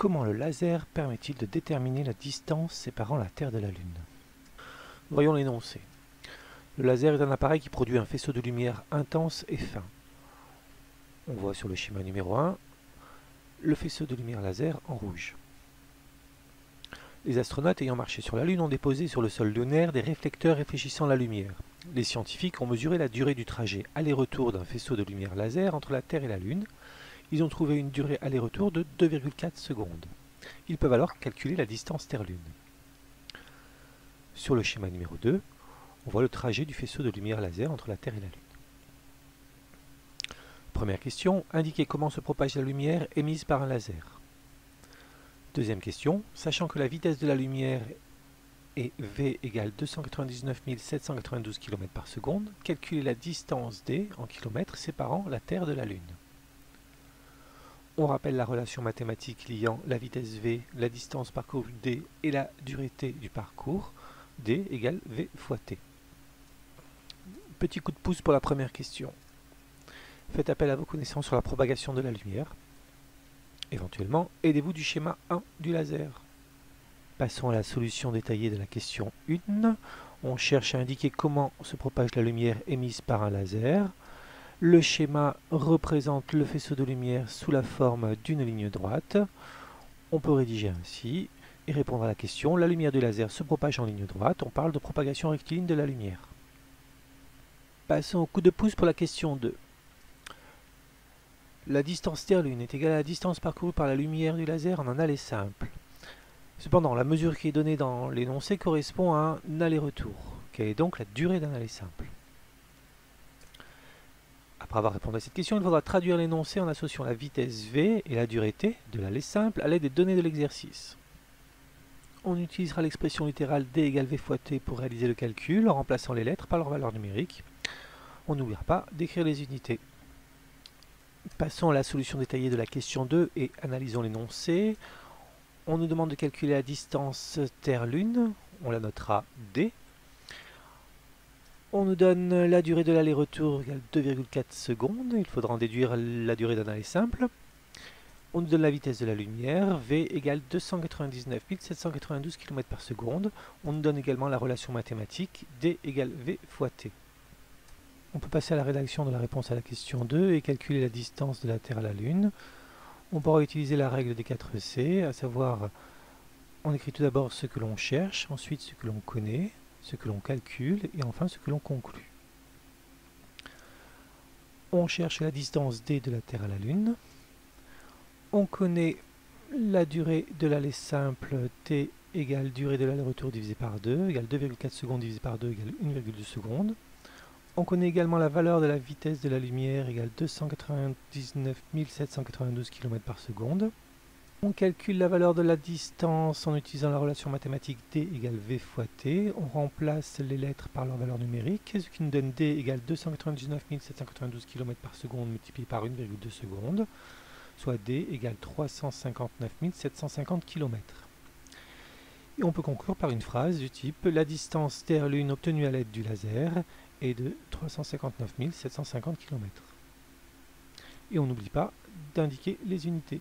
Comment le laser permet-il de déterminer la distance séparant la Terre de la Lune? Voyons l'énoncé. Le laser est un appareil qui produit un faisceau de lumière intense et fin. On voit sur le schéma numéro 1 le faisceau de lumière laser en rouge. Les astronautes ayant marché sur la Lune ont déposé sur le sol lunaire des réflecteurs réfléchissant la lumière. Les scientifiques ont mesuré la durée du trajet aller-retour d'un faisceau de lumière laser entre la Terre et la Lune. Ils ont trouvé une durée aller-retour de 2,4 secondes. Ils peuvent alors calculer la distance Terre-Lune. Sur le schéma numéro 2, on voit le trajet du faisceau de lumière laser entre la Terre et la Lune. Première question, indiquez comment se propage la lumière émise par un laser. Deuxième question, sachant que la vitesse de la lumière est v égale 299 792 km par seconde, calculez la distance d en kilomètres séparant la Terre de la Lune. On rappelle la relation mathématique liant la vitesse v, la distance parcourue d et la durée du parcours, d égale v fois t. Petit coup de pouce pour la première question. Faites appel à vos connaissances sur la propagation de la lumière. Éventuellement, aidez-vous du schéma 1 du laser. Passons à la solution détaillée de la question 1. On cherche à indiquer comment se propage la lumière émise par un laser. Le schéma représente le faisceau de lumière sous la forme d'une ligne droite. On peut rédiger ainsi et répondre à la question. La lumière du laser se propage en ligne droite. On parle de propagation rectiligne de la lumière. Passons au coup de pouce pour la question 2. La distance Terre-Lune est égale à la distance parcourue par la lumière du laser en un aller simple. Cependant, la mesure qui est donnée dans l'énoncé correspond à un aller-retour. Quelle est donc la durée d'un aller simple Après avoir répondu à cette question, il faudra traduire l'énoncé en associant la vitesse v et la durée t de l'aller simple à l'aide des données de l'exercice. On utilisera l'expression littérale d égale v fois t pour réaliser le calcul en remplaçant les lettres par leur valeur numérique. On n'oubliera pas d'écrire les unités. Passons à la solution détaillée de la question 2 et analysons l'énoncé. On nous demande de calculer la distance Terre-Lune, on la notera D. On nous donne la durée de l'aller-retour égale 2,4 secondes, il faudra en déduire la durée d'un aller simple. On nous donne la vitesse de la lumière, V égale 299 792 km par seconde. On nous donne également la relation mathématique, D égale V fois T. On peut passer à la rédaction de la réponse à la question 2 et calculer la distance de la Terre à la Lune. On pourra utiliser la règle des 4 C, à savoir, on écrit tout d'abord ce que l'on cherche, ensuite ce que l'on connaît, ce que l'on calcule et enfin ce que l'on conclut. On cherche la distance d de la Terre à la Lune. On connaît la durée de l'aller simple t égale durée de l'aller-retour divisé par 2, égale 2,4 secondes divisé par 2 égale 1,2 secondes. On connaît également la valeur de la vitesse de la lumière égale 299 792 km par seconde. On calcule la valeur de la distance en utilisant la relation mathématique d égale v fois t. On remplace les lettres par leur valeur numérique, ce qui nous donne d égale 299 792 km par seconde multiplié par 1,2 secondes, soit d égale 359 750 km. Et on peut conclure par une phrase du type La distance Terre-Lune obtenue à l'aide du laser est de 359 750 km. Et on n'oublie pas d'indiquer les unités.